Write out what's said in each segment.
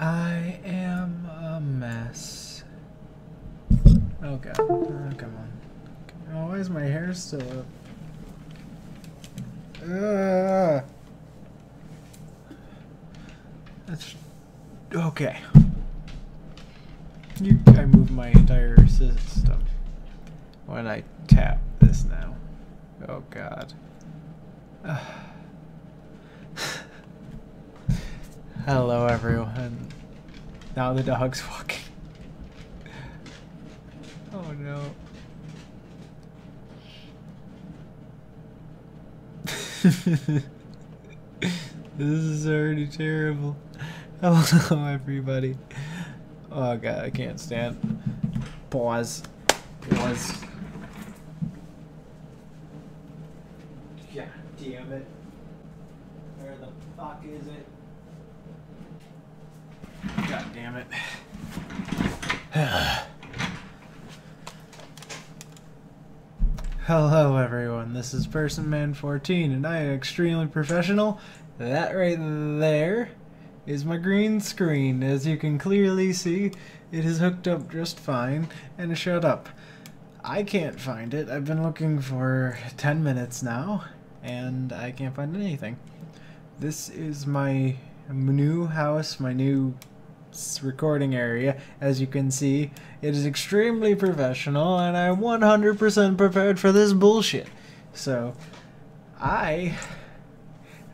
I am a mess. Oh god. Oh, come on. Oh, why is my hair still up? Uh, that's okay. You, I move my entire system when I tap this now. Oh god. Hello, everyone. Now the dog's walking. Oh no. this is already terrible. Hello, everybody. Oh god, I can't stand. Pause. Pause. God damn it. Where the fuck is it? God damn it. Hello everyone, this is Person Man 14 and I am extremely professional. That right there is my green screen. As you can clearly see, it is hooked up just fine. And shut up. I can't find it. I've been looking for 10 minutes now and I can't find anything. This is my new house, my new recording area. As you can see, it is extremely professional and I'm 100% prepared for this bullshit. So, I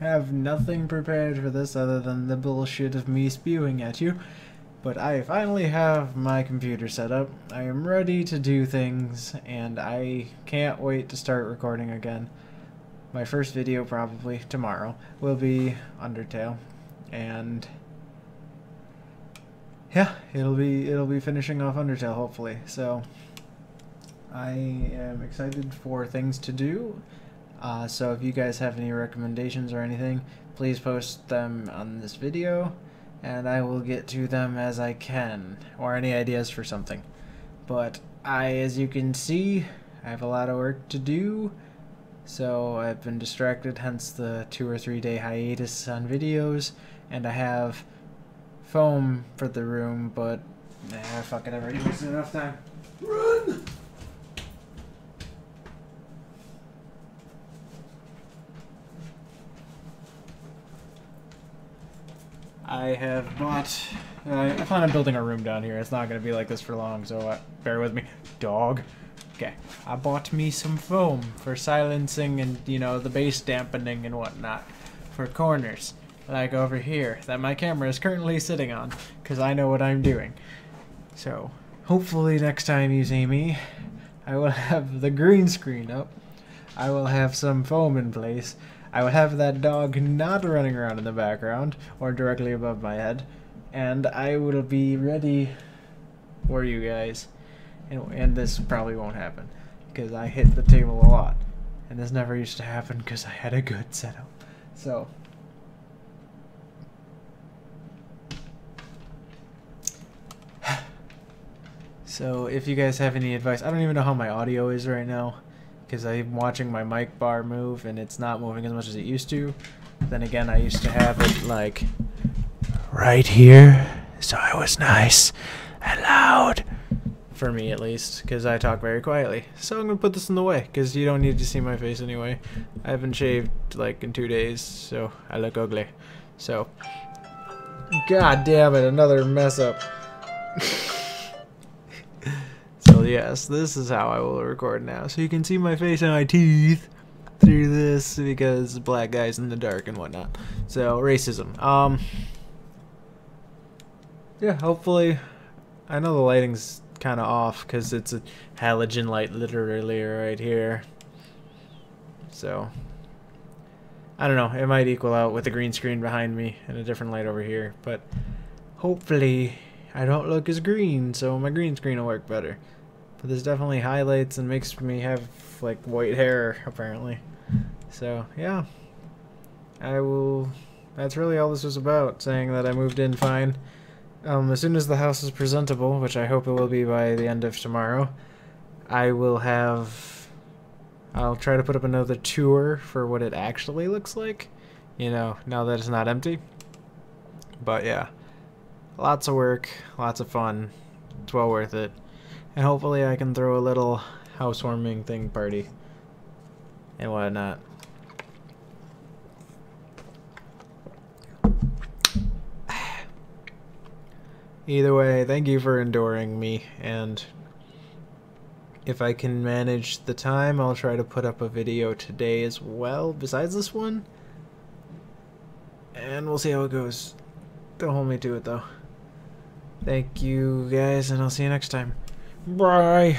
have nothing prepared for this other than the bullshit of me spewing at you. But I finally have my computer set up. I am ready to do things and I can't wait to start recording again. My first video probably tomorrow will be Undertale and yeah, it'll be it'll be finishing off Undertale hopefully. So I am excited for things to do. Uh, so if you guys have any recommendations or anything, please post them on this video, and I will get to them as I can, or any ideas for something. But I, as you can see, I have a lot of work to do, so I've been distracted, hence the two or three day hiatus on videos, and I have foam for the room, but nah, fuck it, I've already wasted enough time. Run! I have bought. I, I plan on building a room down here. It's not going to be like this for long, so uh, bear with me. Dog. Okay. I bought me some foam for silencing and, you know, the bass dampening and whatnot for corners like over here that my camera is currently sitting on because I know what I'm doing. So hopefully next time you see me, I will have the green screen up. I will have some foam in place. I will have that dog not running around in the background or directly above my head. And I will be ready for you guys. And, and this probably won't happen because I hit the table a lot. And this never used to happen because I had a good setup. So, So if you guys have any advice, I don't even know how my audio is right now because I'm watching my mic bar move and it's not moving as much as it used to. Then again, I used to have it like right here, so I was nice and loud for me at least because I talk very quietly. So I'm gonna put this in the way because you don't need to see my face anyway. I haven't shaved like in two days, so I look ugly. So, god damn it, another mess up. yes, this is how I will record now. So you can see my face and my teeth through this because black guys in the dark and whatnot. So racism. Um. Yeah, hopefully. I know the lighting's kind of off because it's a halogen light literally right here. So. I don't know. It might equal out with the green screen behind me and a different light over here. But hopefully I don't look as green, so my green screen will work better. But this definitely highlights and makes me have like white hair apparently. So yeah. I will that's really all this was about, saying that I moved in fine. Um, as soon as the house is presentable, which I hope it will be by the end of tomorrow, I will have I'll try to put up another tour for what it actually looks like. You know, now that it's not empty. But yeah. lots of work, lots of fun. It's well worth it. And hopefully I can throw a little housewarming thing party and whatnot. Either way, thank you for enduring me, and if I can manage the time, I'll try to put up a video today as well, besides this one. And we'll see how it goes. Don't hold me to it, though. Thank you, guys, and I'll see you next time. Bye!